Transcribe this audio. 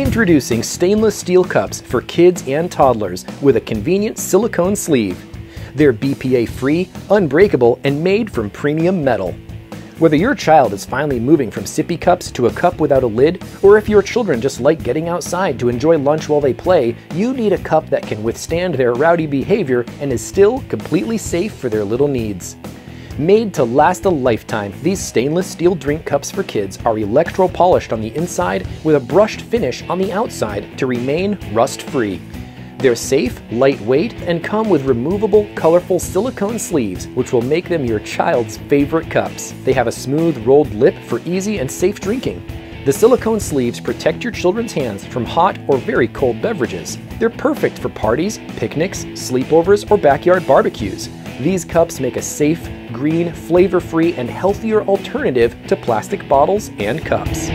Introducing stainless steel cups for kids and toddlers with a convenient silicone sleeve. They're BPA free, unbreakable, and made from premium metal. Whether your child is finally moving from sippy cups to a cup without a lid, or if your children just like getting outside to enjoy lunch while they play, you need a cup that can withstand their rowdy behavior and is still completely safe for their little needs. Made to last a lifetime, these stainless steel drink cups for kids are electro-polished on the inside with a brushed finish on the outside to remain rust-free. They're safe, lightweight, and come with removable, colorful silicone sleeves, which will make them your child's favorite cups. They have a smooth, rolled lip for easy and safe drinking. The silicone sleeves protect your children's hands from hot or very cold beverages. They're perfect for parties, picnics, sleepovers, or backyard barbecues. These cups make a safe, green, flavor-free, and healthier alternative to plastic bottles and cups.